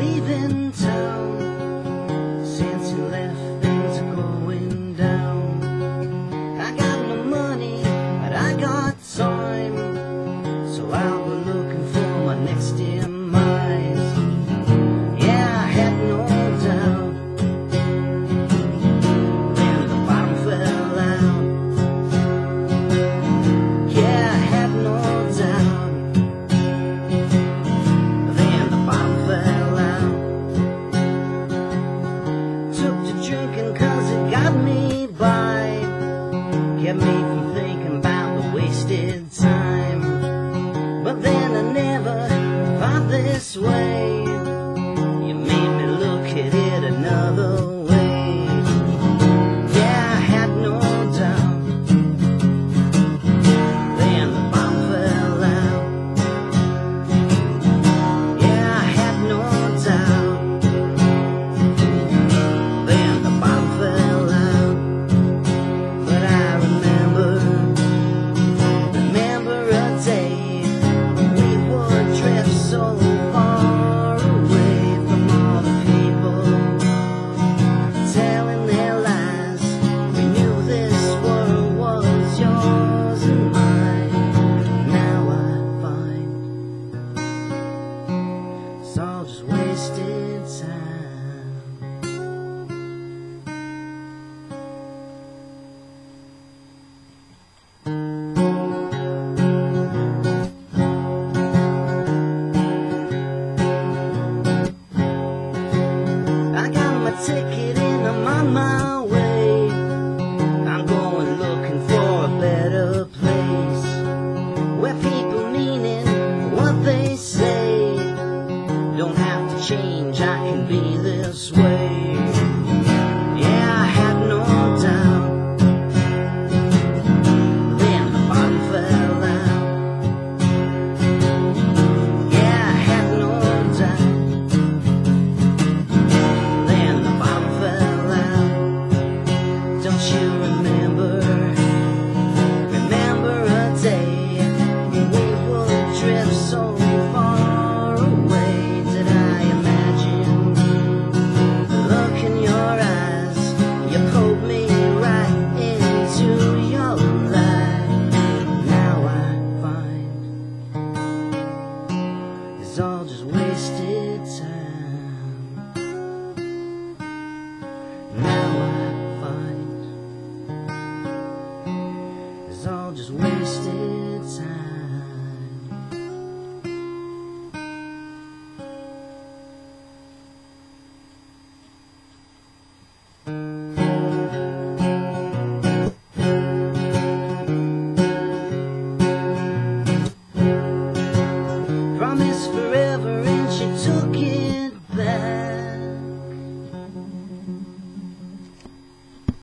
leaving town. this way. was wasted time. swear. just wasted time.